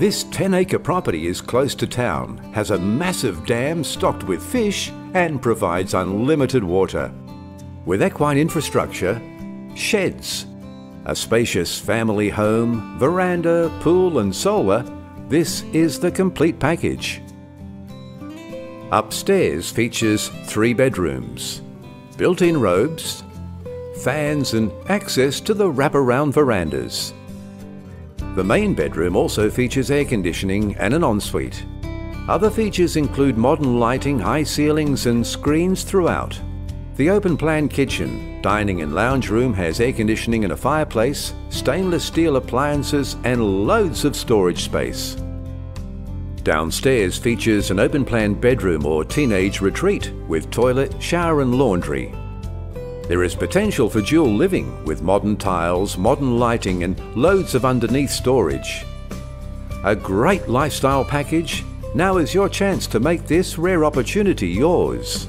This 10 acre property is close to town, has a massive dam stocked with fish, and provides unlimited water. With equine infrastructure, sheds, a spacious family home, veranda, pool, and solar, this is the complete package. Upstairs features three bedrooms, built in robes, fans, and access to the wraparound verandas. The main bedroom also features air conditioning and an ensuite. Other features include modern lighting, high ceilings, and screens throughout. The open plan kitchen, dining and lounge room has air conditioning and a fireplace, stainless steel appliances and loads of storage space. Downstairs features an open plan bedroom or teenage retreat with toilet, shower and laundry. There is potential for dual living with modern tiles, modern lighting and loads of underneath storage. A great lifestyle package? Now is your chance to make this rare opportunity yours.